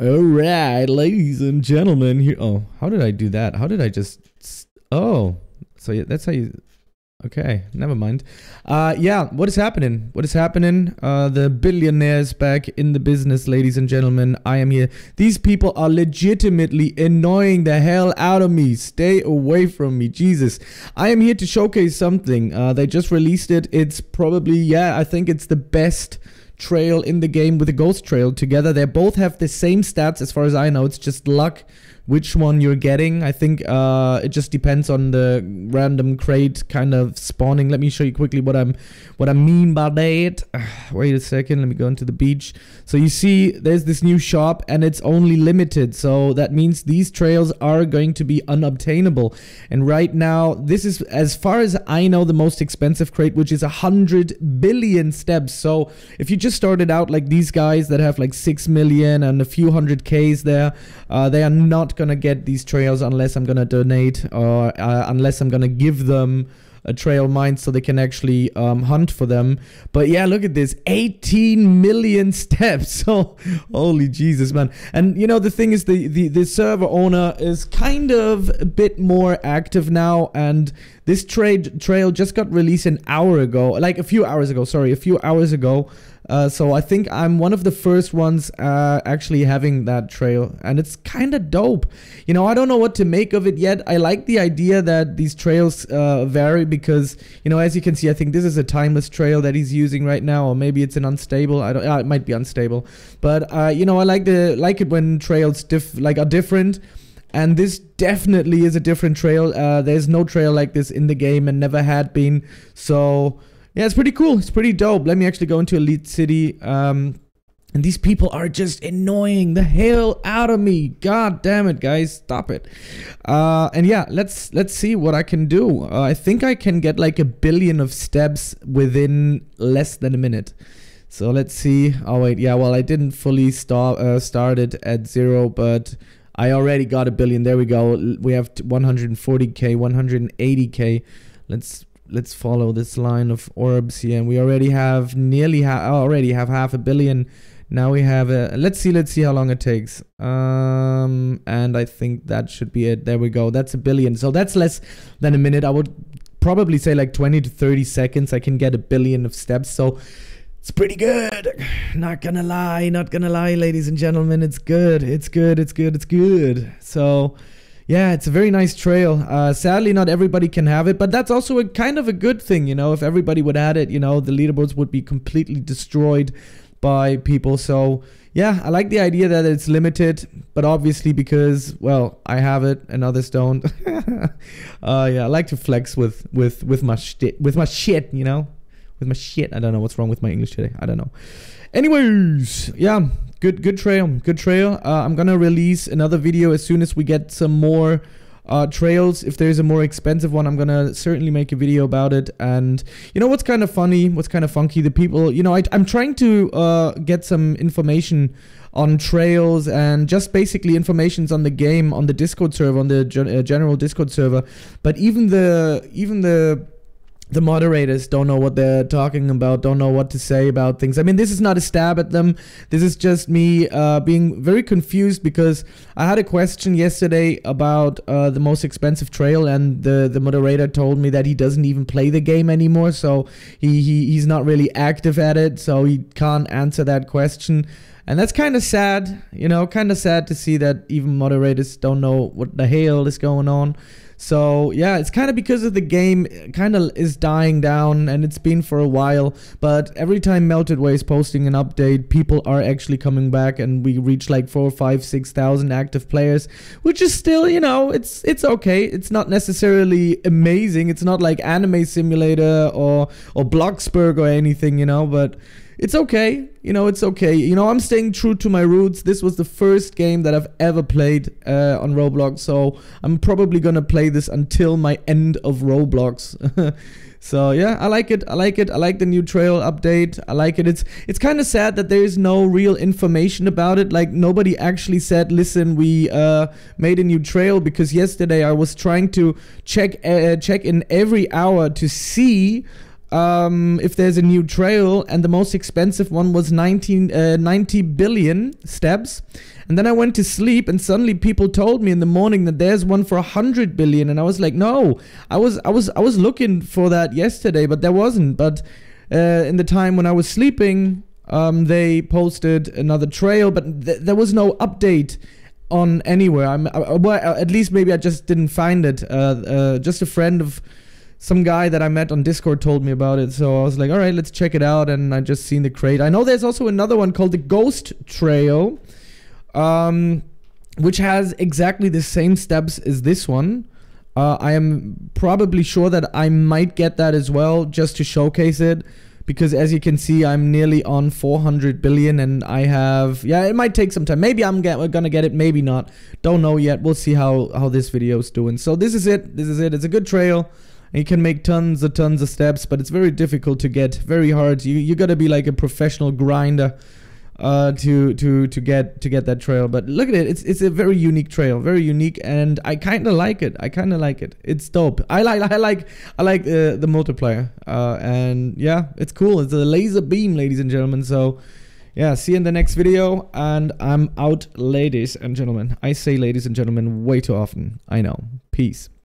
All right, ladies and gentlemen. Here. Oh, how did I do that? How did I just? Oh, so that's how you. Okay, never mind. Uh, yeah, what is happening? What is happening? Uh, the billionaires back in the business, ladies and gentlemen. I am here. These people are legitimately annoying the hell out of me. Stay away from me, Jesus. I am here to showcase something. Uh, they just released it. It's probably yeah, I think it's the best trail in the game with a ghost trail together. They both have the same stats as far as I know. It's just luck which one you're getting. I think uh, it just depends on the random crate kind of spawning. Let me show you quickly what I'm what I mean by that. Wait a second, let me go into the beach. So you see there's this new shop and it's only limited. So that means these trails are going to be unobtainable. And right now, this is as far as I know the most expensive crate, which is a hundred billion steps. So if you just started out like these guys that have like six million and a few hundred Ks there, uh, they are not gonna get these trails unless I'm gonna donate or uh, unless I'm gonna give them a trail mine so they can actually um, hunt for them. But yeah, look at this 18 million steps. Oh, holy Jesus, man. And you know, the thing is, the, the, the server owner is kind of a bit more active now. And this trade trail just got released an hour ago, like a few hours ago, sorry, a few hours ago. Uh, so I think I'm one of the first ones uh, actually having that trail, and it's kind of dope. You know, I don't know what to make of it yet. I like the idea that these trails uh, vary because, you know, as you can see, I think this is a timeless trail that he's using right now, or maybe it's an unstable. I don't. it might be unstable, but uh, you know, I like the like it when trails diff like are different and this definitely is a different trail. Uh, there's no trail like this in the game and never had been. So yeah, it's pretty cool. It's pretty dope. Let me actually go into Elite City. Um, and these people are just annoying the hell out of me. God damn it, guys, stop it. Uh, and yeah, let's let's see what I can do. Uh, I think I can get like a billion of steps within less than a minute. So let's see. Oh wait, yeah. Well, I didn't fully start uh, started at zero, but I already got a billion. There we go. We have 140k, 180k. Let's let's follow this line of orbs here. And we already have nearly ha already have half a billion. Now we have a let's see let's see how long it takes. Um and i think that should be it. There we go. That's a billion. So that's less than a minute. I would probably say like 20 to 30 seconds. I can get a billion of steps. So it's pretty good. Not gonna lie not gonna lie ladies and gentlemen. It's good. It's good. It's good. It's good. So yeah, it's a very nice trail. Uh, sadly, not everybody can have it, but that's also a kind of a good thing, you know. If everybody would add it, you know, the leaderboards would be completely destroyed by people. So yeah, I like the idea that it's limited, but obviously because well, I have it and others don't. uh, yeah, I like to flex with with with my shit with my shit, you know, with my shit. I don't know what's wrong with my English today. I don't know. Anyways, yeah, good good trail good trail uh, i'm gonna release another video as soon as we get some more uh, trails if there's a more expensive one i'm gonna certainly make a video about it and you know what's kind of funny what's kind of funky the people you know I, i'm trying to uh, get some information on trails and just basically informations on the game on the discord server on the gen uh, general discord server but even the even the the moderators don't know what they're talking about, don't know what to say about things. I mean, this is not a stab at them. This is just me uh, being very confused because I had a question yesterday about uh, the most expensive trail, and the, the moderator told me that he doesn't even play the game anymore, so he, he he's not really active at it, so he can't answer that question. And that's kind of sad, you know, kind of sad to see that even moderators don't know what the hell is going on. So yeah, it's kind of because of the game kind of is dying down and it's been for a while. But every time Melted Way is posting an update, people are actually coming back and we reach like four, five, six thousand active players, which is still, you know, it's it's okay. It's not necessarily amazing. It's not like Anime Simulator or or Bloxburg or anything, you know, but it's okay. You know, it's okay. You know, I'm staying true to my roots. This was the first game that I've ever played uh, on Roblox, so I'm probably gonna play this until my end of Roblox. so yeah, I like it. I like it. I like the new trail update. I like it. It's it's kind of sad that there is no real information about it. Like nobody actually said, "Listen, we uh, made a new trail." Because yesterday I was trying to check uh, check in every hour to see um, if there's a new trail, and the most expensive one was 19, uh, 90 billion steps. And then I went to sleep, and suddenly people told me in the morning that there's one for 100 billion, and I was like, no, I was I was I was looking for that yesterday, but there wasn't. But uh, in the time when I was sleeping, um, they posted another trail, but th- there was no update on anywhere. I'm uh, well, at least maybe I just didn't find it. Uh, uh, just a friend of some guy that I met on Discord told me about it, so I was like, all right, let's check it out. And I just seen the crate. I know there's also another one called the Ghost Trail, um, which has exactly the same steps as this one. Uh, I am probably sure that I might get that as well, just to showcase it because as you can see i'm nearly on 400 billion and i have yeah it might take some time maybe i'm get, gonna get it maybe not don't know yet we'll see how how this video is doing so this is it this is it it's a good trail and you can make tons of tons of steps but it's very difficult to get very hard you you gotta be like a professional grinder uh, to to to get to get that trail. But look at it, it's it's a very unique trail, very unique, and I kind of like it. I kind of like it. It's dope. I like I like I like uh, the multiplier, uh, and yeah, it's cool. It's a laser beam, ladies and gentlemen. So. Yeah, see you in the next video, and I'm out, ladies and gentlemen. I say ladies and gentlemen way too often. I know. Peace.